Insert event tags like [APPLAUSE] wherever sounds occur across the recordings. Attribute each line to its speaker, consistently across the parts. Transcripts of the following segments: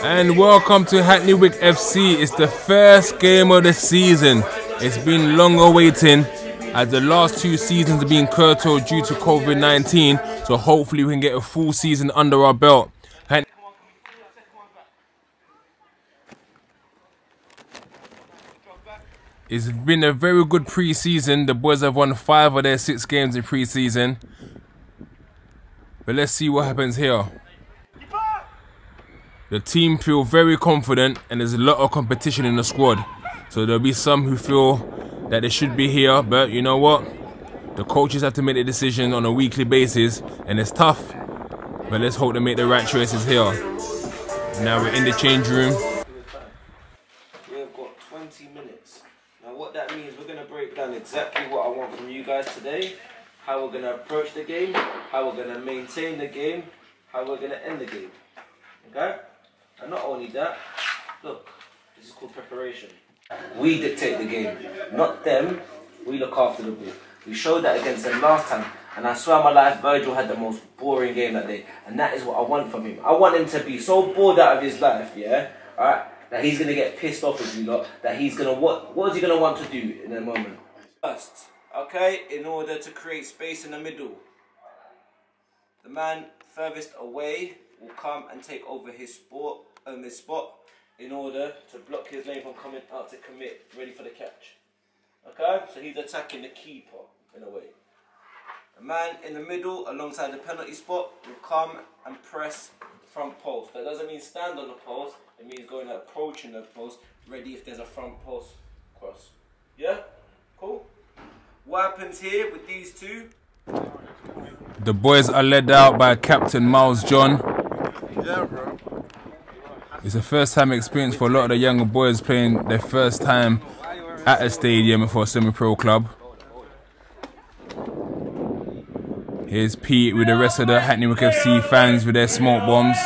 Speaker 1: And welcome to Hackney Wick FC. It's the first game of the season. It's been long awaiting as the last two seasons have been curtailed due to COVID 19. So hopefully we can get a full season under our belt. It's been a very good pre-season. The boys have won five of their six games in pre-season. But let's see what happens here. The team feel very confident and there's a lot of competition in the squad. So there'll be some who feel that they should be here, but you know what? The coaches have to make the decision on a weekly basis and it's tough. But let's hope they make the right choices here. Now we're in the change room.
Speaker 2: We've got 20 minutes. Now what that means, we're going to break down exactly what I want from you guys today. How we're going to approach the game, how we're going to maintain the game, how we're going to end the game. Okay? And not only that, look, this is called preparation. We dictate the game, not them. We look after the ball. We showed that against them last time, and I swear my life, Virgil had the most boring game that day, and that is what I want from him. I want him to be so bored out of his life, yeah, alright, that he's gonna get pissed off with you lot. That he's gonna what? What is he gonna want to do in a moment? First, okay, in order to create space in the middle, the man furthest away will come and take over his sport um, his spot in order to block his lane from coming out to commit, ready for the catch. Okay, so he's attacking the keeper in a way. A man in the middle alongside the penalty spot will come and press front post. That doesn't mean stand on the post, it means going and approaching the post, ready if there's a front post cross. Yeah? Cool? What happens here with these two?
Speaker 1: The boys are led out by Captain Miles John.
Speaker 3: Yeah, bro.
Speaker 1: It's a first time experience for a lot of the younger boys playing their first time at a stadium for a semi pro club. Here's Pete with the rest of the Hackney Wick FC fans with their smoke bombs.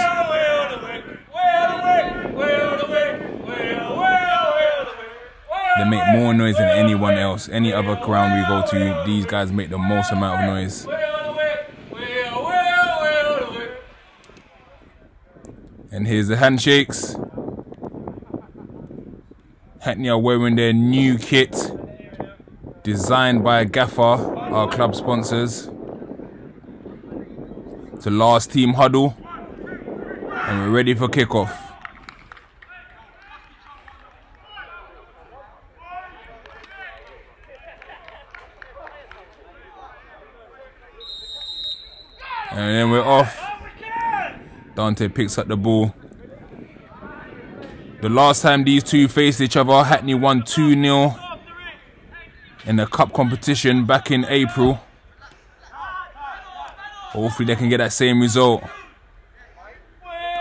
Speaker 1: They make more noise than anyone else. Any other ground we go to, these guys make the most amount of noise. Here's the handshakes. Hackney are wearing their new kit, designed by Gaffer, our club sponsors. It's the last team huddle, and we're ready for kickoff. And then we're off. Dante picks up the ball. The last time these two faced each other, Hackney won 2-0 in the cup competition back in April. Hopefully they can get that same result.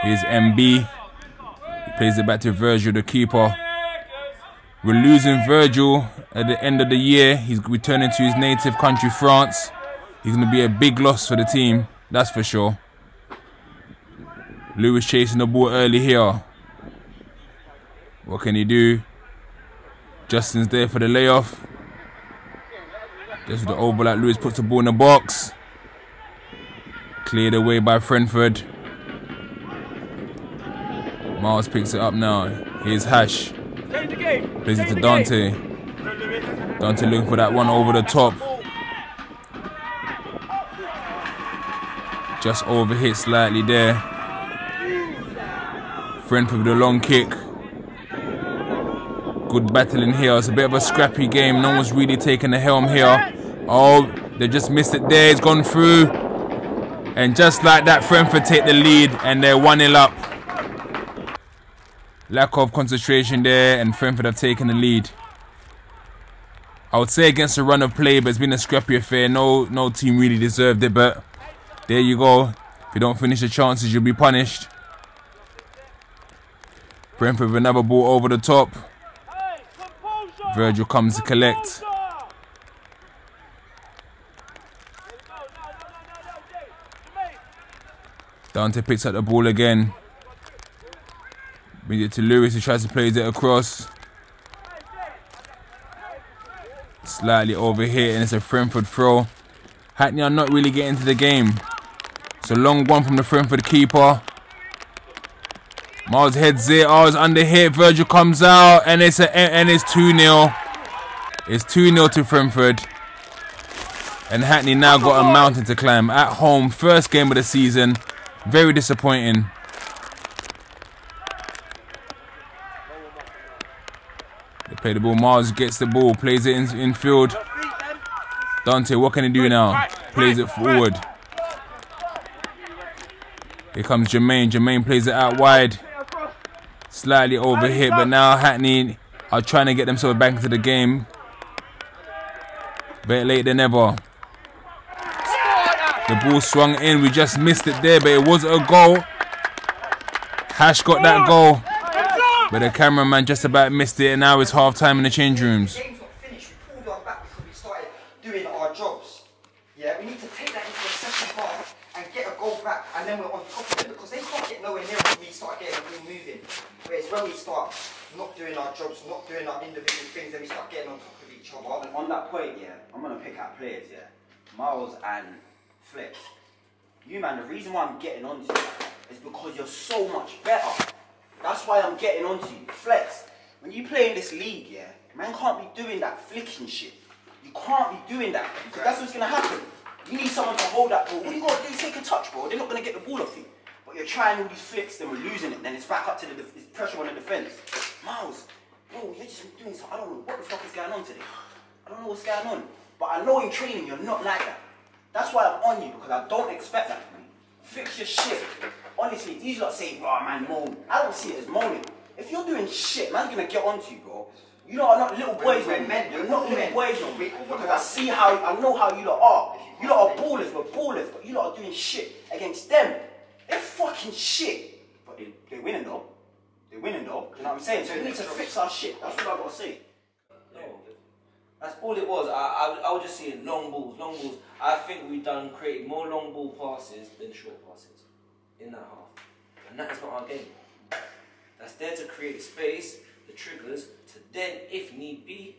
Speaker 1: Here's MB. He plays it back to Virgil, the keeper. We're losing Virgil at the end of the year. He's returning to his native country, France. He's going to be a big loss for the team, that's for sure. Lewis chasing the ball early here. What can he do? Justin's there for the layoff. Just the overlap, Lewis puts the ball in the box. Cleared away by Frenford. Miles picks it up now. Here's Hash. Plays it to Dante. Dante looking for that one over the top. Just overhit slightly there. Frenford with a long kick. Good battling here. It's a bit of a scrappy game. No one's really taking the helm here. Oh, they just missed it there. It's gone through. And just like that, Frenford take the lead and they're 1-0 up. Lack of concentration there and Frenford have taken the lead. I would say against the run of play, but it's been a scrappy affair. No, no team really deserved it, but there you go. If you don't finish the chances, you'll be punished. Frenford with another ball over the top. Virgil comes to collect. Dante picks up the ball again. Brings it to Lewis who tries to play it across. Slightly over here and it's a Frenford throw. Hackney are not really getting to the game. It's a long one from the Frenford keeper. Miles heads it. Oh, it's under hit. Virgil comes out, and it's a, and it's two 0 It's two 0 to Frenford. And Hackney now got a mountain to climb at home. First game of the season. Very disappointing. They play the ball. Mars gets the ball, plays it in, in field. Dante, what can he do now? Plays it forward. Here comes Jermaine. Jermaine plays it out wide. Slightly over hit, but now Hackney are trying to get themselves back into the game. Better late than ever. The ball swung in. We just missed it there, but it was a goal. Hash got that goal. But the cameraman just about missed it, and now it's half time in the change rooms.
Speaker 3: game's not finished. We pulled our back because we started doing our jobs. Yeah, we need to take that into the second half and get a goal back, and then we're on top of them because they can't get nowhere near when we start getting the moving. It's when we start not doing our jobs, not doing our individual things, then we start getting on top of each other.
Speaker 4: On that point, yeah, I'm gonna pick out players, yeah. Miles and Flex. You man, the reason why I'm getting onto you is because you're so much better. That's why I'm getting onto you. Flex, when you play in this league, yeah, man can't be doing that flicking shit. You can't be doing that. Because that's what's gonna happen. You need someone to hold that ball. What you gotta do is take a touch, bro. They're not gonna get the ball off you. But you're trying all these flicks, then we're losing it. Then it's back up to the def- it's pressure on the defense. Miles, bro, you're just doing something. I don't know what the fuck is going on today. I don't know what's going on. But I know in training you're not like that. That's why I'm on you because I don't expect that from you. Fix your shit. Honestly, these lot say, raw man, moan. I don't see it as moaning. If you're doing shit, man's gonna get onto you, bro. You lot are not little boys,
Speaker 3: we're men,
Speaker 4: You're
Speaker 3: we're
Speaker 4: not little
Speaker 3: men.
Speaker 4: boys, man.
Speaker 3: We-
Speaker 4: Because I see how, I know how you lot are. You lot are ballers, we're ballers, but you lot are doing shit against them. They're fucking shit. But they, they're winning though. They're winning though. You know what I'm saying? So we need to fix our shit. That's what I gotta say.
Speaker 2: That's all it was. I, I, I was just seeing long balls, long balls. I think we've done created more long ball passes than short passes in that half, and that is not our game. That's there to create space, the triggers to then, if need be,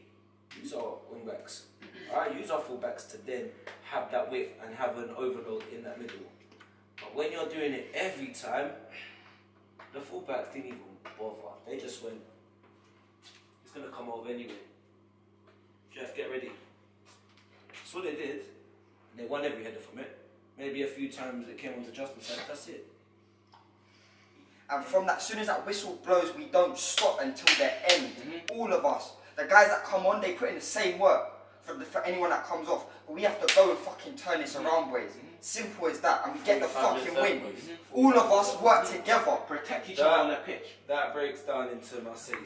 Speaker 2: use our wing backs. Alright, use our full backs to then have that width and have an overload in that middle. But when you're doing it every time, the full backs didn't even bother. They just went. It's gonna come over anyway. Jeff, get ready. That's what they did. And they won every header from it. Maybe a few times it came onto Justin's side. That's it.
Speaker 3: And from that, as soon as that whistle blows, we don't stop until the end. Mm-hmm. All of us. The guys that come on, they put in the same work for, the, for anyone that comes off. But we have to go and fucking turn this mm-hmm. around, boys. Mm-hmm. Simple as that. And we get the fucking win.
Speaker 2: left, boys.
Speaker 3: All of us work together.
Speaker 4: Protect each other on the pitch.
Speaker 2: That breaks down into my city.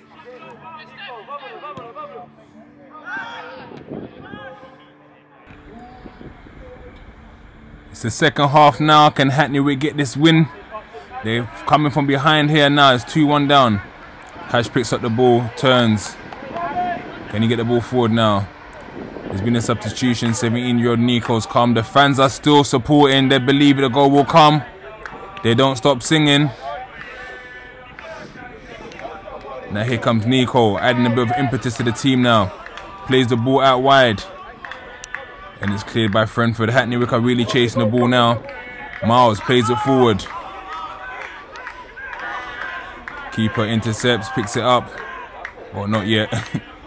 Speaker 1: It's the second half now. Can Hackney Wick get this win? They're coming from behind here now. It's 2 1 down. Hash picks up the ball, turns. Can he get the ball forward now? There's been a substitution. 17 year old Nico's come. The fans are still supporting. They believe the goal will come. They don't stop singing. Now here comes Nico, adding a bit of impetus to the team now. Plays the ball out wide. And it's cleared by Frenford. Hackney Wick are really chasing the ball now. Miles plays it forward. Keeper intercepts, picks it up. Well, not yet.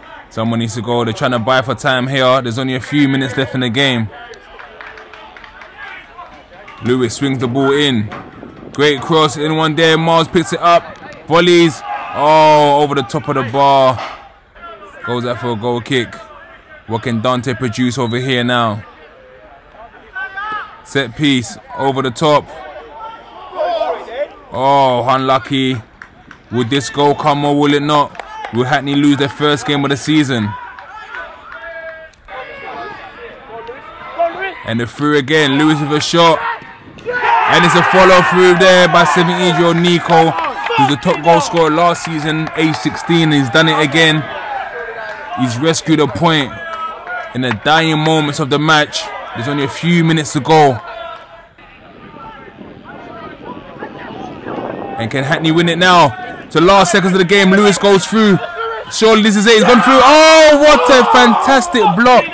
Speaker 1: [LAUGHS] Someone needs to go. They're trying to buy for time here. There's only a few minutes left in the game. Lewis swings the ball in. Great cross in one there. Miles picks it up. Volleys. Oh, over the top of the bar. Goes out for a goal kick. What can Dante produce over here now? Set piece over the top. Oh, unlucky. Would this goal come or will it not? Will Hackney lose their first game of the season? And the through again. Lewis with a shot. And it's a follow through there by 17 year old Nico, who's the top goal scorer last season, age 16. He's done it again. He's rescued a point in the dying moments of the match. There's only a few minutes to go. And can Hackney win it now? To last seconds of the game, Lewis goes through. Surely this is it. He's gone through. Oh, what a fantastic block!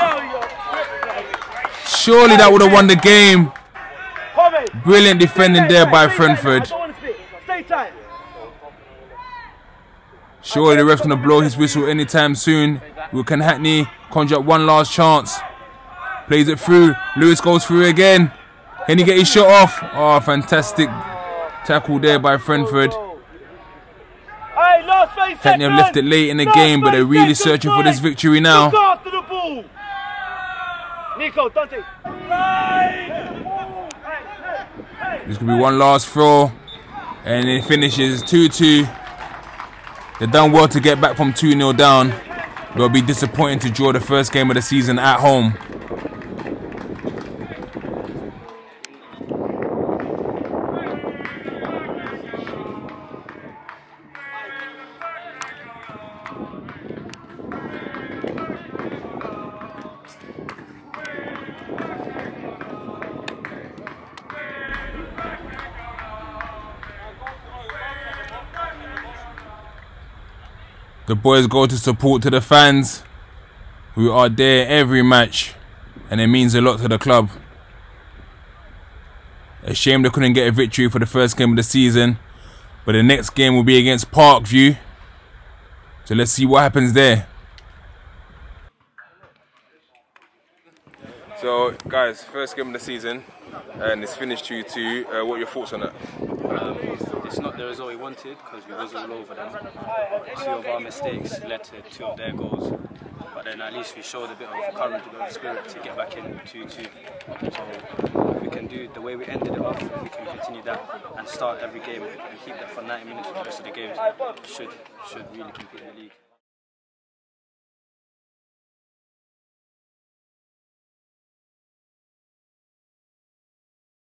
Speaker 1: Surely that would have won the game. Brilliant defending there by Frenford. Surely the ref's gonna blow his whistle anytime soon. Will Can Hackney conjure up one last chance? Plays it through. Lewis goes through again. Can he get his shot off? Oh, fantastic tackle there by Frenford.
Speaker 5: Hey, last three
Speaker 1: Hackney have left it late in the game, but they're really searching for this victory now.
Speaker 5: Look after the ball. Nico, Dante.
Speaker 1: This could be one last throw. And it finishes 2-2. They've done well to get back from 2-0 down. It'll be disappointing to draw the first game of the season at home. The boys go to support to the fans who are there every match and it means a lot to the club. A shame they couldn't get a victory for the first game of the season, but the next game will be against Parkview. So let's see what happens there. So, guys, first game of the season, and it's finished 2 2. Uh, what are your thoughts on that?
Speaker 6: Um, it's not the result we wanted because we was all over them. Two of our mistakes led to two of their goals. But then at least we showed a bit of courage, a bit of spirit to get back in 2-2. So if we can do the way we ended it off, we can continue that and start every game and keep that for 90 minutes for the rest of the games. Should should really compete in the league.